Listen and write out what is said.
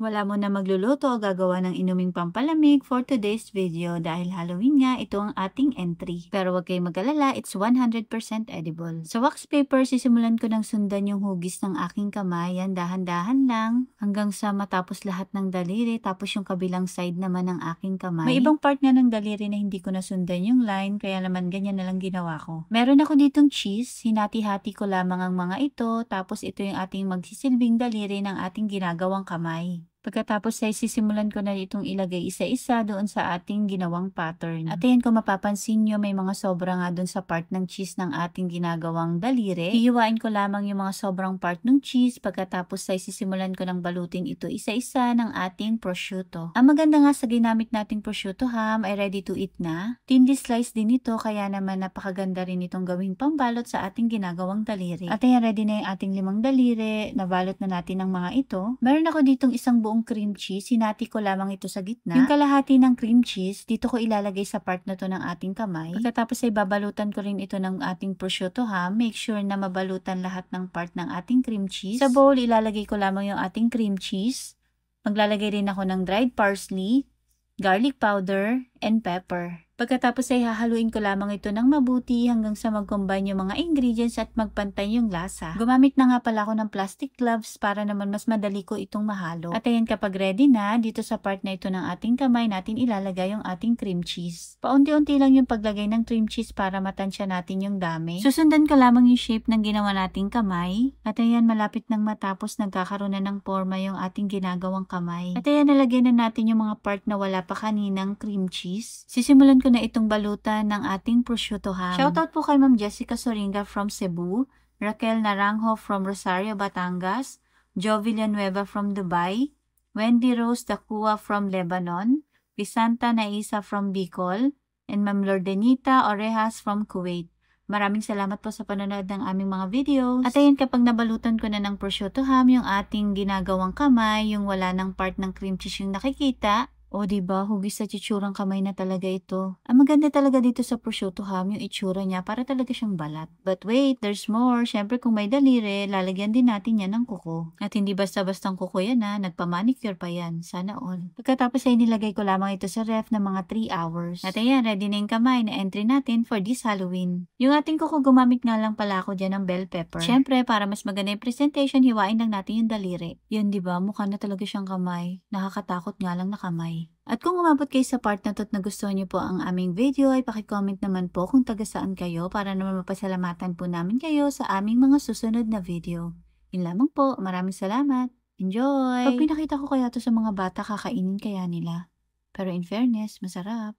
Wala mo na magluluto o gagawa ng inuming pampalamig for today's video dahil Halloween nga ito ang ating entry. Pero wag kayong mag-alala, it's 100% edible. Sa wax paper, sisimulan ko ng sundan yung hugis ng aking kamay. Yan, dahan-dahan lang hanggang sa matapos lahat ng daliri tapos yung kabilang side naman ng aking kamay. May ibang part nga ng daliri na hindi ko nasundan yung line kaya naman ganyan na lang ginawa ko. Meron ako ditong cheese, hinati-hati ko lamang ang mga ito tapos ito yung ating magsisilbing daliri ng ating ginagawang kamay. morning. Pagkatapos ay sisimulan ko na itong ilagay isa-isa doon sa ating ginawang pattern. At ayan kung mapapansin nyo, may mga sobra nga doon sa part ng cheese ng ating ginagawang daliri. Hihiwain ko lamang yung mga sobrang part ng cheese pagkatapos ay sisimulan ko ng balutin ito isa-isa ng ating prosciutto. Ang maganda nga sa ginamit nating prosciutto ham ay ready to eat na. Thinly slice din ito kaya naman napakaganda rin itong gawing pambalot sa ating ginagawang daliri. At ayan ready na yung ating limang daliri. Nabalot na natin ang mga ito. Meron ako ditong isang buong buong cream cheese, hinati ko lamang ito sa gitna. Yung kalahati ng cream cheese, dito ko ilalagay sa part na to ng ating kamay. Pagkatapos ay babalutan ko rin ito ng ating prosciutto ha. Make sure na mabalutan lahat ng part ng ating cream cheese. Sa bowl, ilalagay ko lamang yung ating cream cheese. Maglalagay rin ako ng dried parsley, garlic powder, and pepper. Pagkatapos ay hahaluin ko lamang ito ng mabuti hanggang sa mag-combine yung mga ingredients at magpantay yung lasa. Gumamit na nga pala ako ng plastic gloves para naman mas madali ko itong mahalo. At ayan kapag ready na, dito sa part na ito ng ating kamay natin ilalagay yung ating cream cheese. Paunti-unti lang yung paglagay ng cream cheese para matansya natin yung dami. Susundan ko lamang yung shape ng ginawa nating kamay. At ayan malapit nang matapos nagkakaroon na ng forma yung ating ginagawang kamay. At ayan nalagyan na natin yung mga part na wala pa kaninang cream cheese. Sisimulan ko na itong balutan ng ating prosciutto ham. Shoutout po kay Ma'am Jessica Soringa from Cebu, Raquel Naranjo from Rosario, Batangas, Joe Villanueva from Dubai, Wendy Rose Dacua from Lebanon, Visanta Naisa from Bicol, and Ma'am Lordenita Orejas from Kuwait. Maraming salamat po sa panonood ng aming mga videos. At ayun, kapag nabalutan ko na ng prosciutto ham, yung ating ginagawang kamay, yung wala ng part ng cream cheese yung nakikita, o, di ba hugis sa tsitsurang kamay na talaga ito. Ang maganda talaga dito sa prosciutto ham, yung itsura niya, para talaga siyang balat. But wait, there's more. Siyempre, kung may daliri, lalagyan din natin yan ng kuko. At hindi basta-bastang kuko yan ha, nagpamanicure pa yan. Sana all. Pagkatapos ay nilagay ko lamang ito sa ref ng mga 3 hours. At ayan, ready na yung kamay na entry natin for this Halloween. Yung ating kuko, gumamit nga lang pala ako dyan ng bell pepper. Siyempre, para mas maganda yung presentation, hiwain lang natin yung daliri. Yun, di ba? Mukha na talaga siyang kamay. Nakakatakot nga lang na kamay. At kung umabot kayo sa part na to at nagustuhan niyo po ang aming video, ay pakicomment naman po kung taga saan kayo para naman mapasalamatan po namin kayo sa aming mga susunod na video. Yun lamang po, maraming salamat. Enjoy! Pag pinakita ko kaya to sa mga bata, kakainin kaya nila. Pero in fairness, masarap.